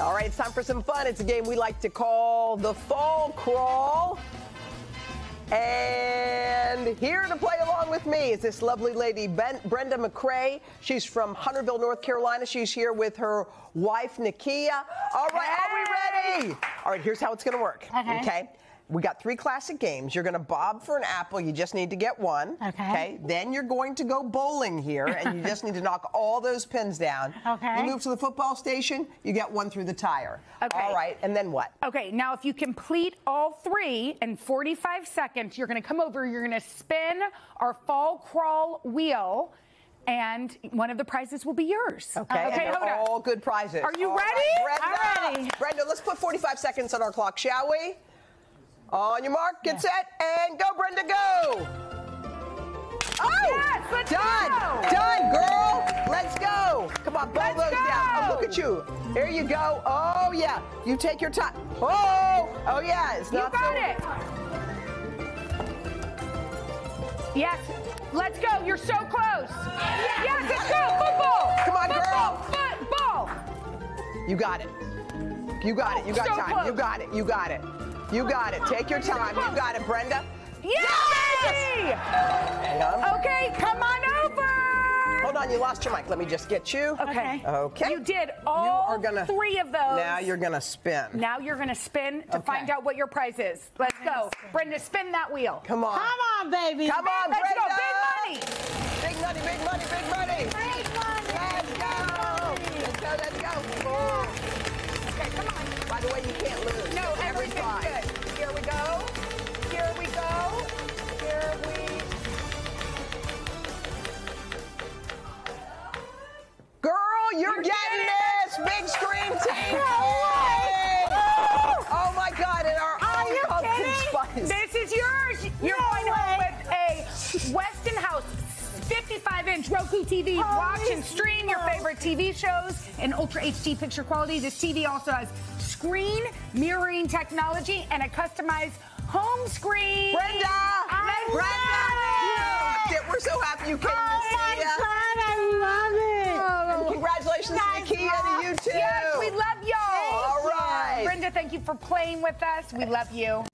All right, it's time for some fun. It's a game we like to call the Fall Crawl. And here to play along with me is this lovely lady, ben, Brenda McRae. She's from Huntersville, North Carolina. She's here with her wife, Nakia. All right, are we ready? All right, here's how it's going to work. Okay. okay? We got three classic games. You're going to bob for an apple. You just need to get one. Okay. Then you're going to go bowling here, and you just need to knock all those pins down. Okay. You move to the football station. You get one through the tire. Okay. All right. And then what? Okay, now if you complete all three in 45 seconds, you're going to come over, you're going to spin our fall crawl wheel, and one of the prizes will be yours. Okay. Okay, they're hold on. all good prizes. Are you All ready? Brenda, I'm ready. Brenda, let's put 45 seconds on our clock, shall we? On your mark, get set, and go, Brenda, go! Oh! Yes, let's done, go. done, girl. Let's go. Come on, Let's those down. Oh, look at you. Here you go. Oh yeah. You take your time. Oh, oh yeah. It's not You got so- it. Yes, let's go. You're so close. Yes, let's go. Football. Come on, Football. girl. Football. You got it. You got it. You got So time. close. You got it. You got it. You got it. Take your time. You got it, Brenda. Yes, Hang on. Okay, come on over. Hold on, you lost your mic. Let me just get you. Okay. Okay. You did all are gonna- three of those. Now you're gonna spin. Now you're gonna spin to Okay. find out what your prize is. Let's go. Brenda, spin that wheel. Come on. Come on, baby. Come on, Let's go. Brenda. Big money. Big money, big money, big money. Big money. Big screen team. No Yay. Oh my God, and our Are own you pumpkin kidding? spice. This is yours. You're No going home way. with a Westinghouse 55-inch Roku TV. Watch and stream your favorite TV shows in Ultra HD picture quality. This TV also has screen mirroring technology and a customized home screen. Brenda. I Brenda. love You rocked it. We're so happy you came Oh to my see us. God, I love it. Nice to Nakia and you too. Yes, we love y'all. All right. Brenda, thank you for playing with us. We love you.